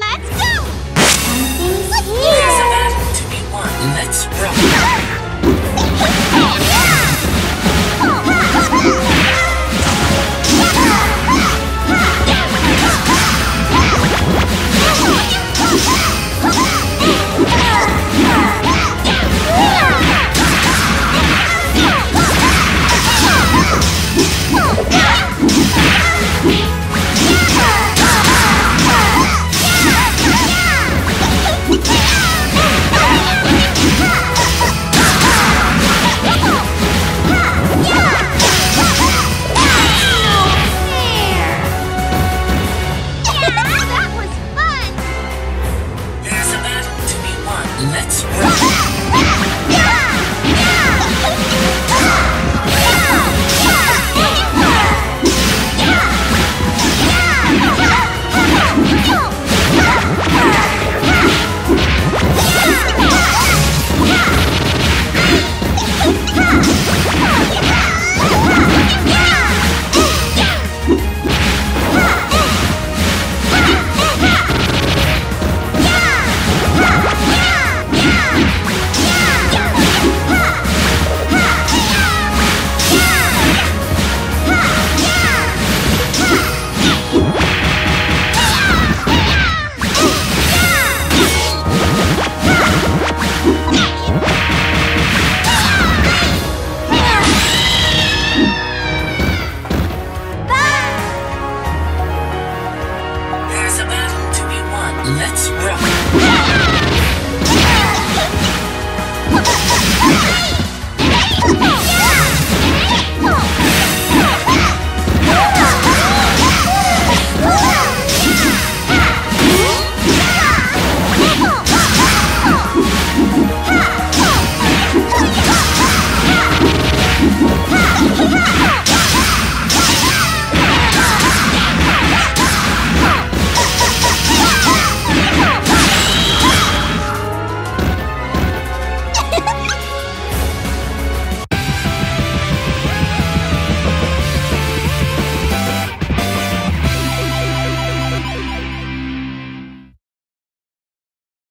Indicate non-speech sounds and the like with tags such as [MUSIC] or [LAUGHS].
Let's go! Something's here! To be one, Let's [LAUGHS] rock! Yes! about to be. Let's rock.